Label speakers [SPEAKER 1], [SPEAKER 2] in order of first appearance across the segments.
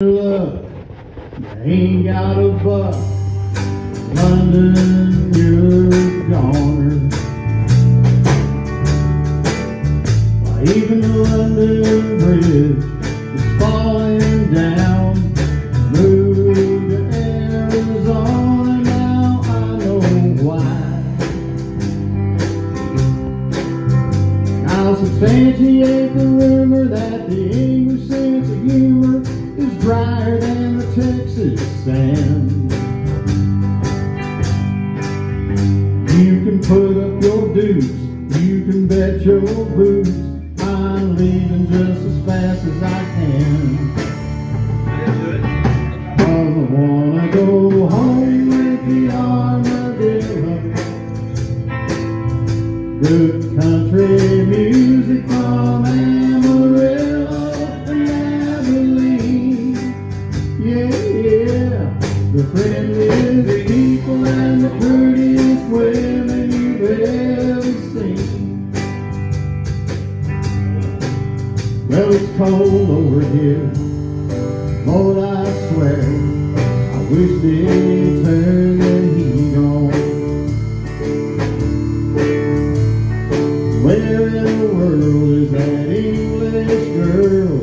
[SPEAKER 1] love. You ain't got a buck. London, you're goner. Why, even the London Bridge I'll substantiate the rumor that the English sense of humor is drier than the Texas sand. You can put up your dukes, you can bet your boots. I'm leaving just as fast as I can. Cause I wanna go home with the armadillo. Good country music cold over here. Lord, I swear, I wish they'd turn the heat on. Where in the world is that English girl?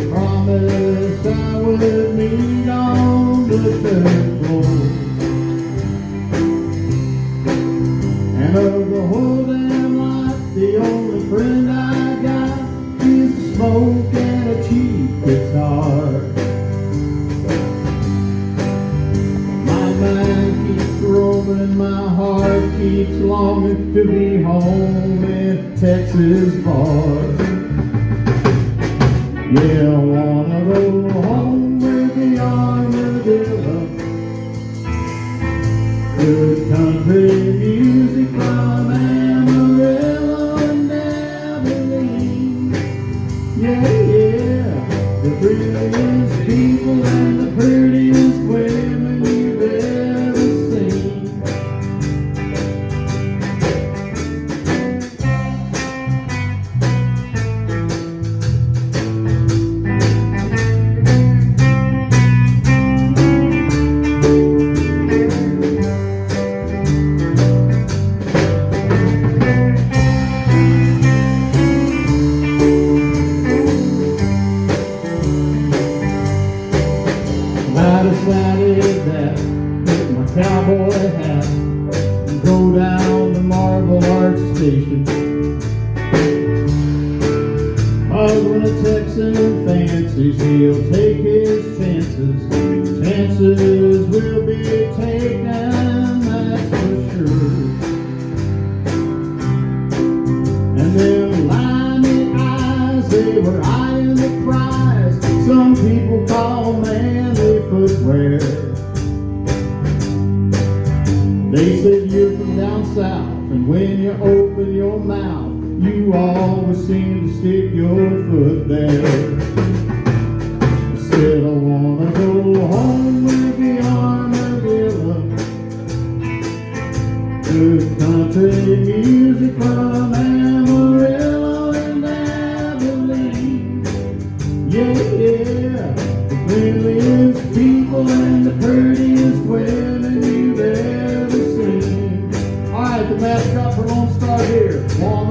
[SPEAKER 1] I promised I would meet on the third and my heart keeps longing to be home in Texas bars. Yeah, I wanna go home with the armadillo. Good I decided that with my cowboy hat and go down to Marble Arch Station. Cause when a Texan fancies, he'll take his chances. Chances will be taken, that's for sure. And them limey eyes, they were eyeing south, and when you open your mouth, you always seem to stick your foot there. I said I wanna go home with the armadillo. Good country here. Wanna